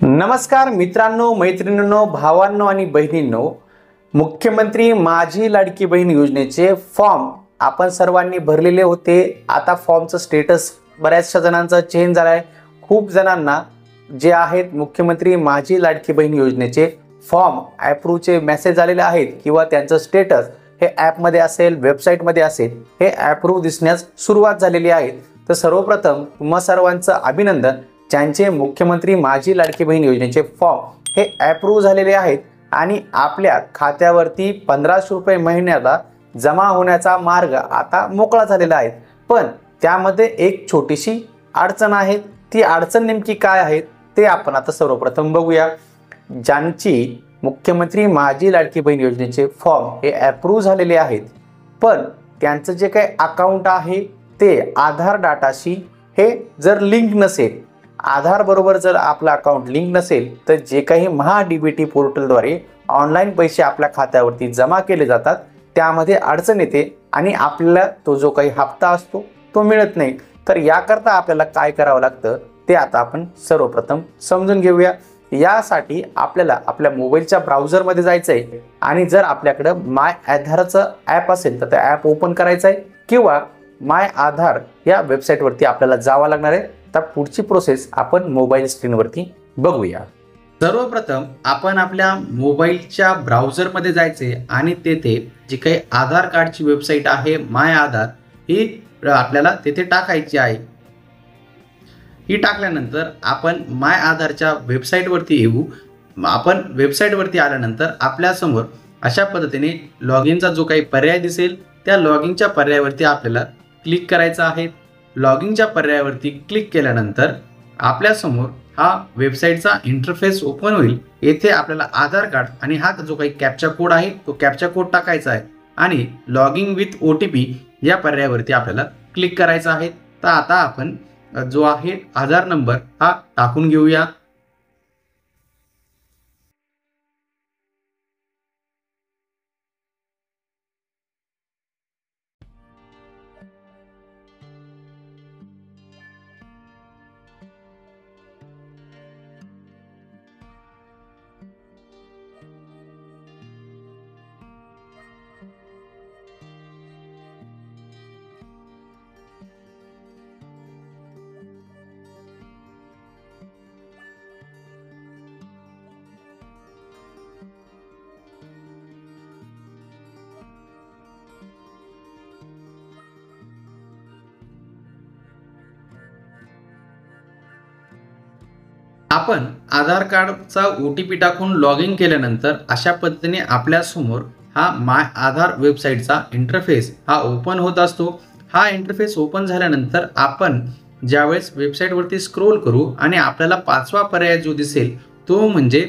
नमस्कार मित्रांनो मैत्रिणींनो भावांनो आणि बहिणींनो. मुख्यमंत्री माझी लाडकी बहीण योजनेचे फॉर्म आपण सर्वांनी भरलेले होते. आता फॉर्मचं स्टेटस बऱ्याचशा जणांचा चेंज झाला आहे खूप जणांना जे आहेत मुख्यमंत्री माझी लाडकी बहीण योजनेचे फॉर्म ॲप्रूव्हचे मेसेज आलेले आहेत किंवा त्यांचं स्टेटस हे ॲपमध्ये असेल वेबसाईटमध्ये असेल हे ॲप्रूव्ह दिसण्यास सुरुवात झालेली आहे. तर सर्वप्रथम तुम्हा सर्वांचं अभिनंदन. ज्यांचे मुख्यमंत्री माझी लाडकी बहीण योजनेचे फॉर्म हे ॲप्रूव्ह झालेले आहेत आणि आपल्या खात्यावरती पंधराशे रुपये महिन्याला जमा होण्याचा मार्ग आता मोकळा झालेला आहे. पण त्यामध्ये एक छोटीशी अडचण आहे. ती अडचण नेमकी काय आहे ते आपण आता सर्वप्रथम बघूया. ज्यांची मुख्यमंत्री माझी लाडकी बहीण योजनेचे फॉर्म हे ॲप्रूव्ह झालेले आहेत. पण त्यांचं जे काही अकाउंट आहे ते आधार डाटाशी हे जर लिंक नसेल आधार बरोबर जर आपलं अकाउंट लिंक नसेल तर जे काही महा डी बी टी पोर्टलद्वारे ऑनलाईन पैसे आपल्या खात्यावरती जमा केले जातात त्यामध्ये अडचण येते आणि आपल्याला तो जो काही हप्ता असतो तो मिळत नाही. तर याकरता आपल्याला काय करावं लागतं ते आता आपण सर्वप्रथम समजून घेऊया. यासाठी आपल्याला आपल्या मोबाईलच्या ब्राउझरमध्ये जायचं आहे आणि जर आपल्याकडं माय आधारचं ॲप असेल तर ते ॲप ओपन करायचं आहे किंवा माय आधार या वेबसाईटवरती आपल्याला जावं लागणार आहे. तर पुढची प्रोसेस आपण मोबाईल स्क्रीनवरती बघूया. सर्वप्रथम आपण आपल्या मोबाईलच्या ब्राउझरमध्ये जायचे आणि तेथे जी काही आधार कार्डची वेबसाईट आहे माय आधार ही आपल्याला तेथे टाकायची आहे. ही टाकल्यानंतर आपण माय आधारच्या वेबसाईटवरती येऊ. आपण वेबसाईटवरती आल्यानंतर आपल्यासमोर अशा पद्धतीने लॉग इनचा जो काही पर्याय दिसेल त्या लॉग इनच्या पर्यायावरती आपल्याला क्लिक करायचं आहे. लॉगिंगच्या पर्यायावरती क्लिक केल्यानंतर आपल्यासमोर हा वेबसाईटचा इंटरफेस ओपन होईल. येथे आपल्याला आधार कार्ड आणि हा जो काही कॅप्चा कोड आहे तो कॅप्चा कोड टाकायचा आहे. आणि login with O T P या पर्यायावरती आपल्याला क्लिक करायचं आहे. तर आता आपण जो आहे आधार नंबर हा टाकून घेऊया. आपण आधार कार्डचा ओ टी पी टाकून लॉग इन केल्यानंतर अशा पद्धतीने आपल्यासमोर हा माय आधार वेबसाईटचा इंटरफेस हा ओपन होत असतो. हा इंटरफेस ओपन झाल्यानंतर आपण ज्यावेळेस वेबसाईटवरती स्क्रोल करू आणि आपल्याला पाचवा पर्याय जो दिसेल तो म्हणजे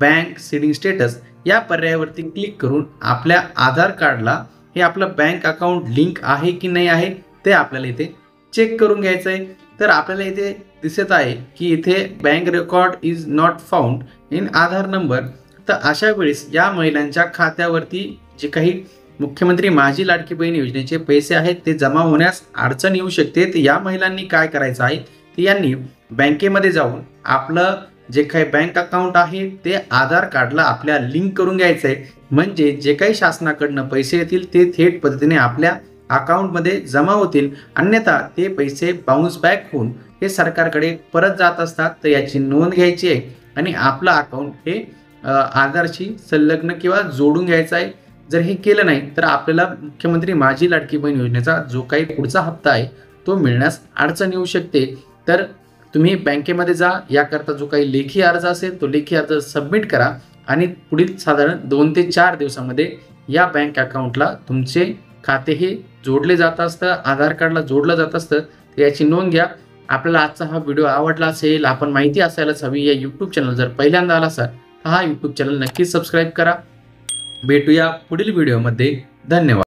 बँक सिडिंग स्टेटस या पर्यायावरती क्लिक करून आपल्या आधार कार्डला हे आपलं बँक अकाउंट लिंक आहे की नाही आहे ते आपल्याला इथे चेक करून घ्यायचं आहे तर आपल्याला इथे दिसत आहे की इथे bank record is not found in Aadhaar number तर अशा वेळेस या महिलांच्या खात्यावरती जे काही मुख्यमंत्री माझी लाडकी बहीण योजनेचे पैसे आहेत ते जमा होण्यास अडचण येऊ शकते. तर या महिलांनी काय करायचं आहे? ते यांनी बँकेमध्ये जाऊन आपलं जे काही बँक अकाउंट आहे ते आधार कार्डला आपल्या लिंक करून घ्यायचं आहे म्हणजे जे काही शासनाकडनं पैसे येतील ते थेट पद्धतीने आपल्या अकाउंटमध्ये जमा होतील. अन्यथा ते पैसे बाउन्स बॅक होऊन हे सरकारकडे परत जात असतात. तर याची नोंद घ्यायची आहे. आणि आपलं अकाउंट हे आधारशी संलग्न किंवा जोडून घ्यायचं आहे. जर हे केलं नाही तर आपल्याला मुख्यमंत्री माझी लाडकी बहीण योजनेचा जो काही पुढचा हप्ता आहे तो मिळण्यास अडचण येऊ शकते. तर तुम्ही बँकेमध्ये जा. याकरता जो काही लेखी अर्ज असेल तो लेखी अर्ज सबमिट करा. आणि पुढील साधारण दोन ते चार दिवसामध्ये या बँक अकाउंटला तुमचे खाते हे जोडले जात असतं आधार कार्डला जोडलं जात असतं. तर याची नोंद घ्या. आपल्याला आजचा हा व्हिडिओ आवडला असेल आपण माहिती असायलाच हवी या यूट्यूब चॅनल जर पहिल्यांदा आला असाल तर हा यूट्यूब चॅनल नक्कीच सबस्क्राईब करा. भेटूया पुढील व्हिडिओमध्ये धन्यवाद.